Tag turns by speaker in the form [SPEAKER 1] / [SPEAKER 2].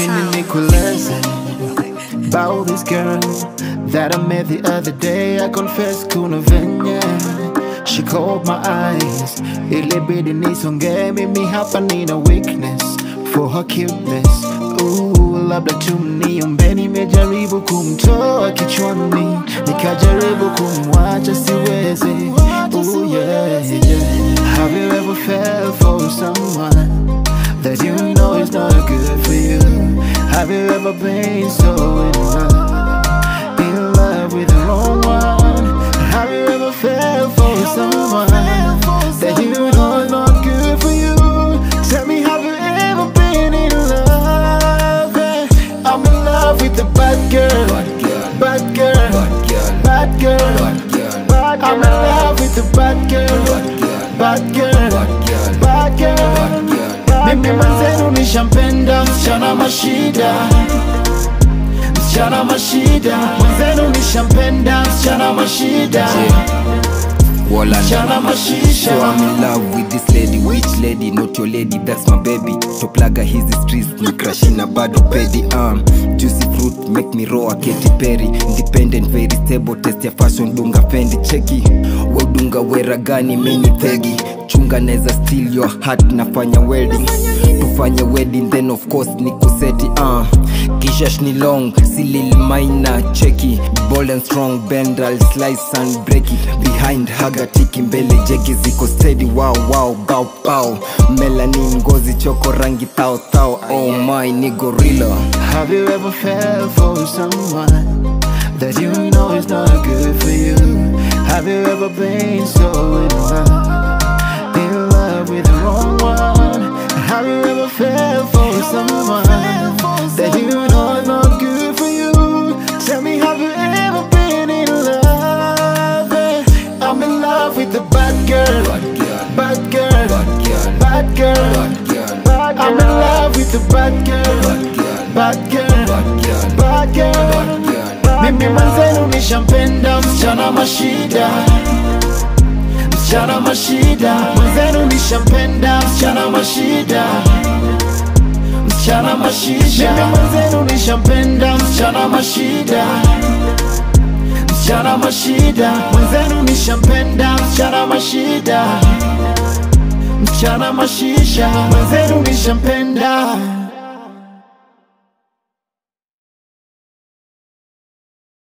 [SPEAKER 1] chini nikueleze about this girl that I met the other day. I confess kuna venye she caught my eyes, ilibidi nisonge. Mimi hapa nina weakness for her cuteness. Ooh, labda tu mniombe, nimejaribu kumtoa kichwani, nikajaribu kumwacha siwezi. Ooh, yeah, yeah. Have you ever felt for someone Have you ever been so in love, in love with the wrong one? Have you ever felt for someone that you know is not good for you? Tell me, have you ever been in love? I'm in love with the bad girl, bad girl, bad girl, bad girl. I'm in love with the bad girl, bad girl, bad girl. Mimi mwenzenu nishampenda msichana mashida. Msichana mashida. Mwenzenu nishampenda msichana mashida.
[SPEAKER 2] Walla
[SPEAKER 1] msichana mashisha
[SPEAKER 2] So I'm in love with this lady. Which lady? Not your lady, that's my baby. Toplaga hizi streets ni bado pedi um, Juicy fruit make me Katy Perry. Independent very stable Test ya fashion dunga fendi cheki. Wedunga wera gani mini Chunga neza steal your heart nafanya wedding Tufanye wedding then of course ni kuseti uh. Kishash ni long silil minor cheki Bold and strong bend I'll slice and break it. Behind hagatiki mbele jeki ziko steady Wow wow bow bow. Melanin ngozi choko rangi tao tao. Oh my ni gorilla.
[SPEAKER 1] Have you ever felt for someone that you know is not good for you? Have you ever been so in Mimi mwenzenu nishampenda msichana mashida, msichana mashida. Mwenzenu nishampenda msichana mashida, msichana mashida Mimi mwenzenu nishampenda msichana mashida, msichana mashida. Mwenzenu nishampenda msichana mashida, msichana mashisha. Mwenzenu nishampenda